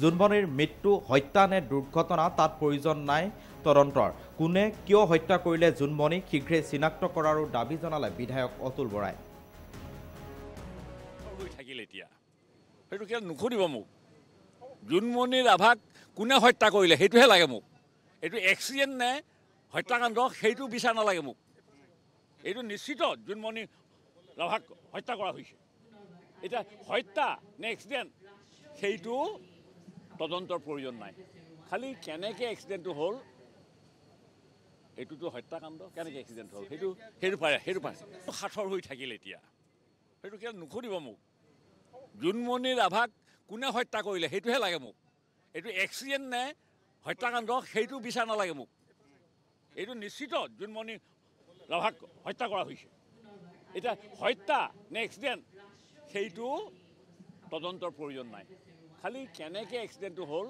জোনমণিৰ মৃত্যু হত্যা নে দুৰ্ঘটনা তাত প্ৰয়োজন নাই তদন্তৰ। কোনে কিয় হত্যা কৰিলে জোনমণিক শীঘ্ৰে চিনাক্ত কৰাৰো দাবী জনালে বিধায়ক অতুল বৰাই। থাকিল এতিয়া। সেইটো কিয় নুসুধিব মোক। জোনমণি ৰাভাক কোনে হত্যা কৰিলে সেইটোহে লাগে মোক। এইটো এক্সিডেণ্ট নে হত্যাকাণ্ড সেইটো বিচাৰ নালাগে মোক। এইটো নিশ্চিত জোনমণি ৰাভাক হত্যা কৰা হৈছে। এতিয়া হত্যা নে এক্সিডেণ্ট সেইটো তদন্তৰ প্ৰয়োজন নাই। খালি কেনেকৈ এক্সিডেণ্টটো হ'ল এইটোতো হত্যাকাণ্ড কেনেকৈ এক্সিডেণ্ট হ'ল সেইটো সেইটো পাৰে সেইটো পাৰে। সাঁথৰ হৈ থাকিল এতিয়া। সেইটো কিয় নুসুধিব মোক? জোনমণি ৰাভাক কোনে হত্যা কৰিলে সেইটোহে লাগে মোক। এইটো এক্সিডেণ্ট নে হত্যাকাণ্ড সেইটো বিচাৰ নালাগে মোক। এইটো নিশ্চিত জোনমণি ৰাভাক হত্যা কৰা হৈছে। এতিয়া হত্যা নে এক্সিডেণ্ট সেইটো তদন্তৰ প্ৰয়োজন নাই। খালি কেনেকৈ এক্সিডেণ্টটো হ'ল